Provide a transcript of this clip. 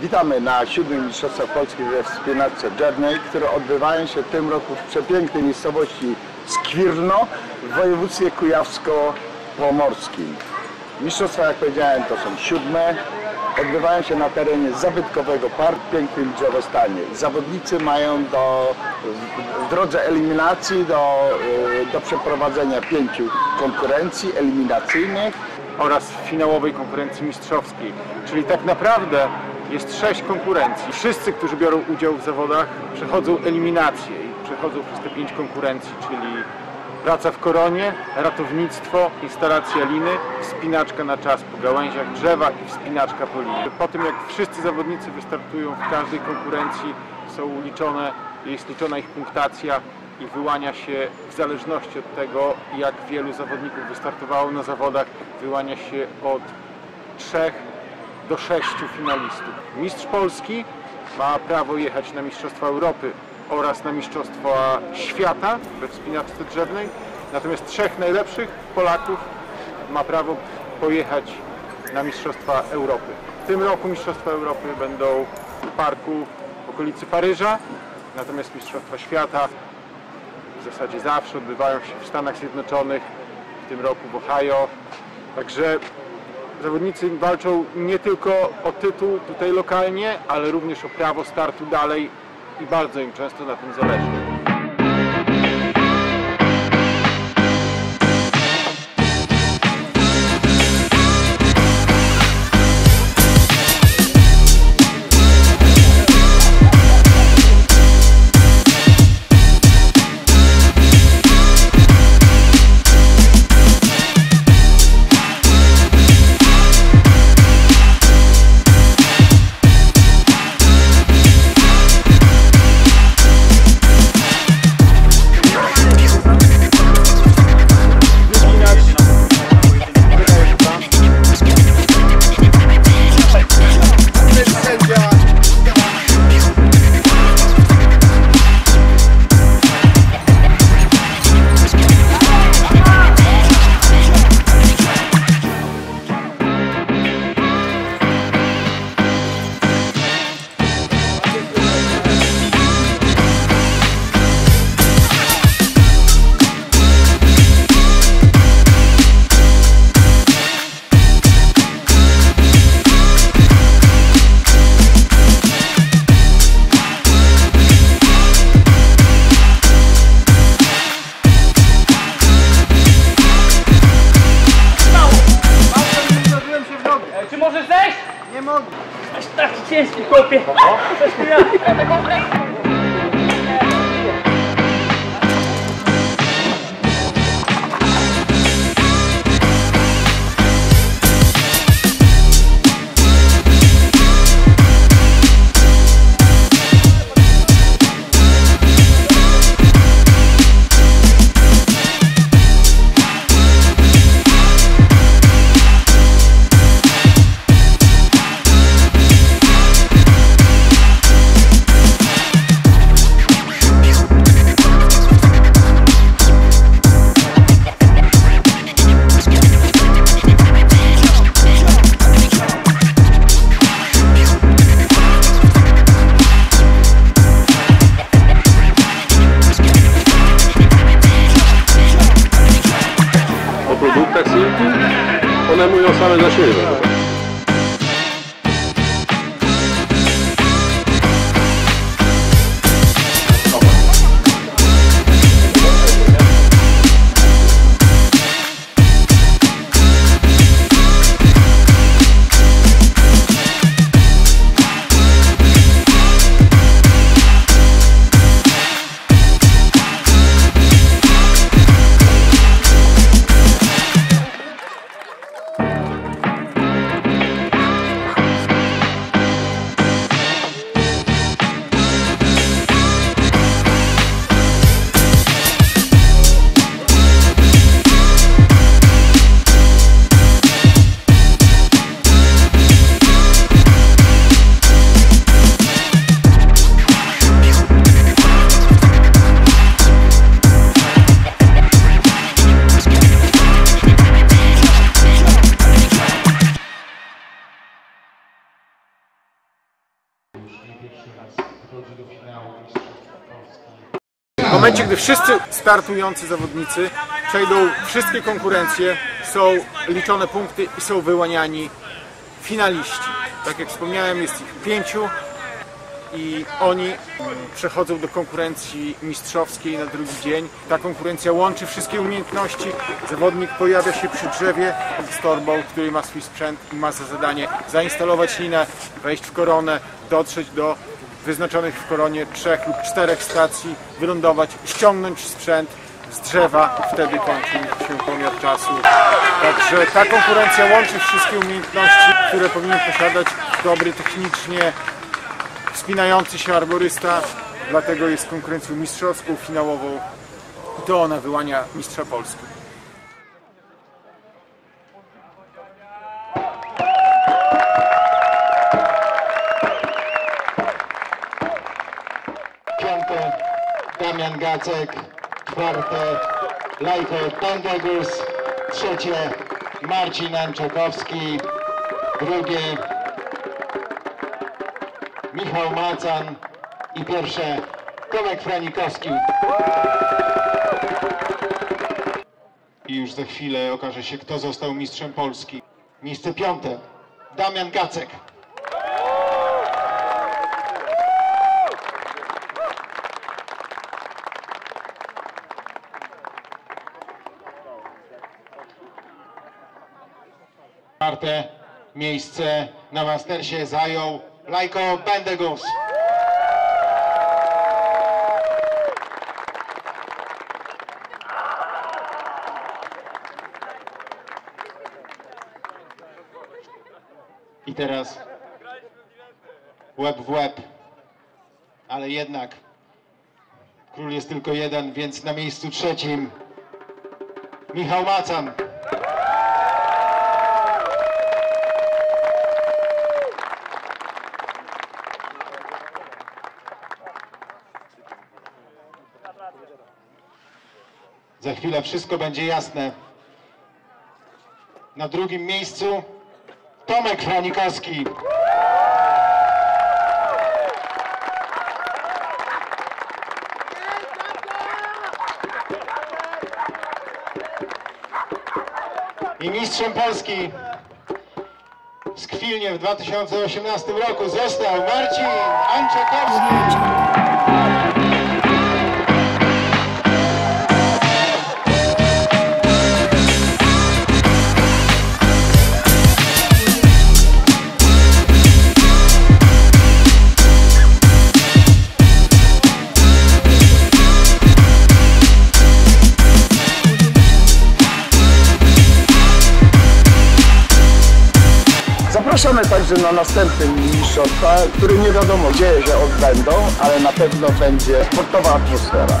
Witamy na siódmym Mistrzostwach Polski we wspinaczce Journey, które odbywają się w tym roku w przepięknej miejscowości Skwirno w województwie kujawsko-pomorskim. Mistrzostwa, jak powiedziałem, to są siódme. Odbywają się na terenie zabytkowego parku w pięknym drzewostanie. Zawodnicy mają do, w, drodze eliminacji do, y, do przeprowadzenia pięciu konkurencji eliminacyjnych oraz finałowej konkurencji mistrzowskiej. Czyli tak naprawdę jest sześć konkurencji. Wszyscy, którzy biorą udział w zawodach, przechodzą eliminację i przechodzą przez te pięć konkurencji, czyli praca w koronie, ratownictwo, instalacja liny, wspinaczka na czas po gałęziach drzewa i wspinaczka po linie. Po tym jak wszyscy zawodnicy wystartują w każdej konkurencji, są liczone, jest liczona ich punktacja i wyłania się w zależności od tego, jak wielu zawodników wystartowało na zawodach, wyłania się od trzech do sześciu finalistów. Mistrz Polski ma prawo jechać na Mistrzostwa Europy oraz na Mistrzostwa Świata we wspinaczce drzewnej, natomiast trzech najlepszych Polaków ma prawo pojechać na Mistrzostwa Europy. W tym roku Mistrzostwa Europy będą w parku w okolicy Paryża, natomiast Mistrzostwa Świata w zasadzie zawsze odbywają się w Stanach Zjednoczonych, w tym roku w Ohio. Także zawodnicy walczą nie tylko o tytuł tutaj lokalnie, ale również o prawo startu dalej i bardzo im często na tym zależy. nogi. Šta ćeš ti kopije? Šta ćeš ti ja? 咱们没有商量的余地。Momencie, gdy wszyscy startujący zawodnicy przejdą wszystkie konkurencje, są liczone punkty i są wyłaniani finaliści. Tak jak wspomniałem, jest ich pięciu i oni przechodzą do konkurencji mistrzowskiej na drugi dzień. Ta konkurencja łączy wszystkie umiejętności. Zawodnik pojawia się przy drzewie z torbą, który ma swój sprzęt i ma za zadanie zainstalować linę, wejść w koronę, dotrzeć do wyznaczonych w koronie trzech lub czterech stacji, wylądować, ściągnąć sprzęt z drzewa i wtedy kończy się pomiar czasu. Także ta konkurencja łączy wszystkie umiejętności, które powinien posiadać dobry technicznie, wspinający się arborysta, dlatego jest konkurencją mistrzowską, finałową i to ona wyłania mistrza Polski. Damian Gacek, czwarte Lajko Pendegus, trzecie Marcin Anczakowski, drugie Michał Macan i pierwsze Tomek Franikowski. I już za chwilę okaże się, kto został mistrzem Polski. Miejsce piąte Damian Gacek. Czwarte miejsce na Mastersie zajął Lajko Bendegus. I teraz łeb w łeb. Ale jednak król jest tylko jeden, więc na miejscu trzecim Michał Macan. Za chwilę wszystko będzie jasne. Na drugim miejscu Tomek Franikowski. I mistrzem Polski z Kwilnie w 2018 roku został Marcin Anczakowski. Zapraszamy także na następne mistrzostwa, które nie wiadomo gdzie się odbędą, ale na pewno będzie sportowa atmosfera.